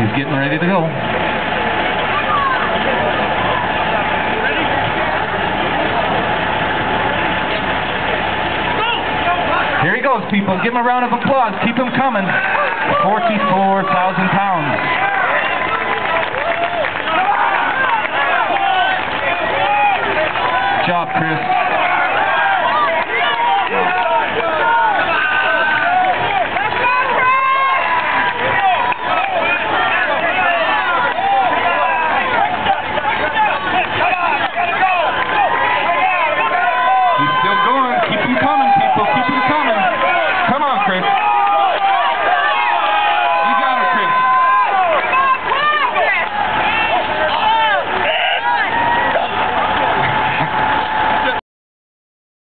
He's getting ready to go. Here he goes, people. Give him a round of applause. Keep him coming. 44,000 pounds. Good job, Chris.